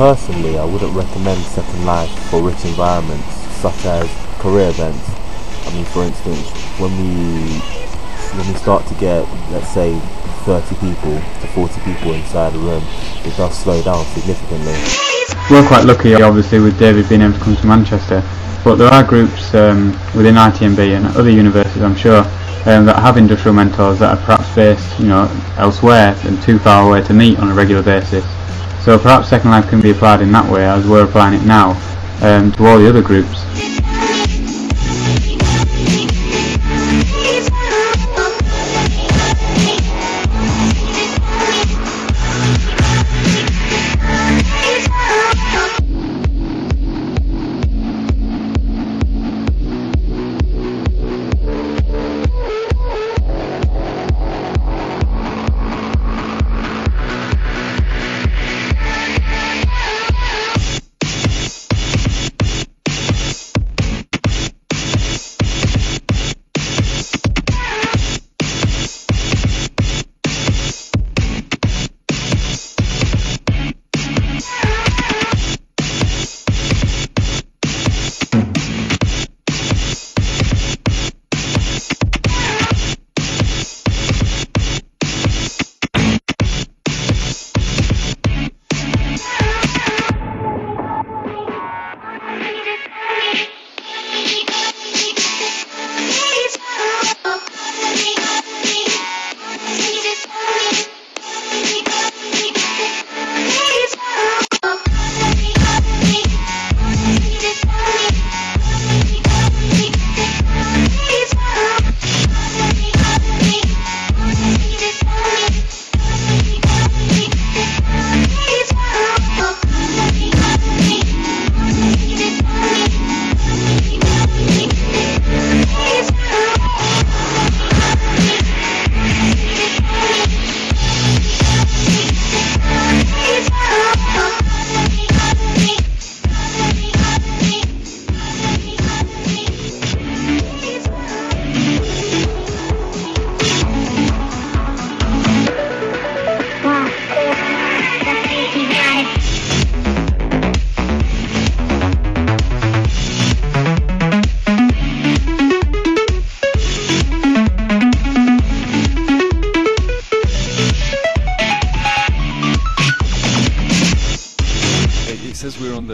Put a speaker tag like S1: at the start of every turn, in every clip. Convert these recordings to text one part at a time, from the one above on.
S1: Personally, I wouldn't recommend Second Life for rich environments such as career events. I mean, for instance, when we when we start to get, let's say, 30 people to 40 people inside a room, it does slow down significantly.
S2: We're quite lucky, obviously, with David being able to come to Manchester, but there are groups um, within ITMB and other universities, I'm sure, um, that have industrial mentors that are perhaps based, you know, elsewhere and too far away to meet on a regular basis. So perhaps Second Life can be applied in that way, as we're applying it now, um, to all the other groups.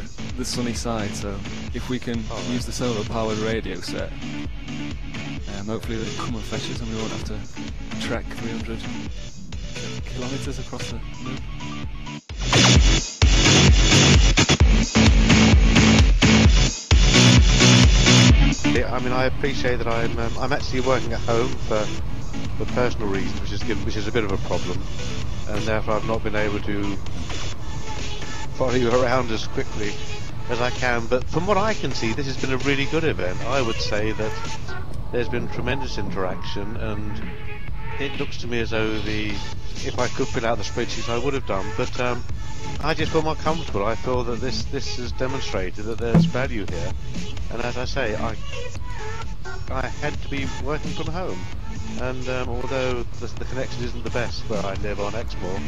S3: The, the sunny side, so if we can use the solar powered radio set, um, hopefully they'll come and fetch us and we won't have to trek 300 kilometres across the moon.
S4: Yeah, I mean, I appreciate that I'm um, I'm actually working at home for for personal reasons, which is which is a bit of a problem, and therefore I've not been able to follow you around as quickly as I can. But from what I can see, this has been a really good event. I would say that there's been tremendous interaction, and it looks to me as though the if I could fill out the spreadsheets, I would have done. But um, I just feel more comfortable. I feel that this this has demonstrated that there's value here, and as I say, I I had to be working from home. And um, although the, the connection isn't the best where I live on Exmoor,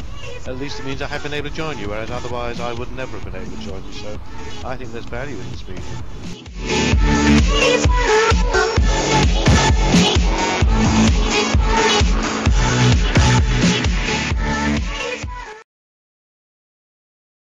S4: at least it means I have been able to join you, whereas otherwise I would never have been able to join you. So I think there's value in this meeting.